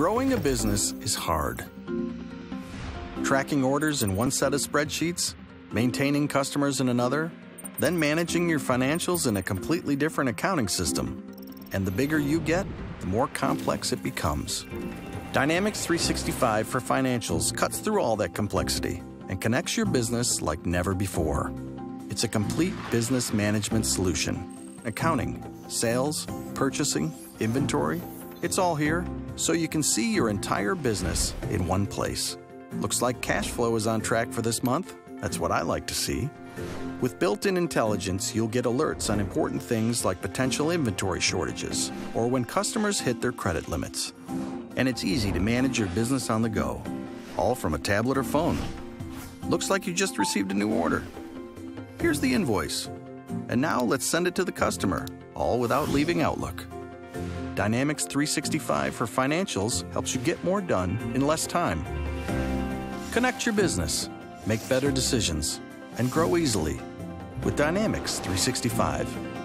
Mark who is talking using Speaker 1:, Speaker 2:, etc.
Speaker 1: Growing a business is hard. Tracking orders in one set of spreadsheets, maintaining customers in another, then managing your financials in a completely different accounting system. And the bigger you get, the more complex it becomes. Dynamics 365 for Financials cuts through all that complexity and connects your business like never before. It's a complete business management solution accounting, sales, purchasing, inventory. It's all here so you can see your entire business in one place. Looks like cash flow is on track for this month. That's what I like to see. With built in intelligence, you'll get alerts on important things like potential inventory shortages or when customers hit their credit limits. And it's easy to manage your business on the go, all from a tablet or phone. Looks like you just received a new order. Here's the invoice. And now let's send it to the customer, all without leaving Outlook. Dynamics 365 for Financials helps you get more done in less time. Connect your business, make better decisions, and grow easily with Dynamics 365.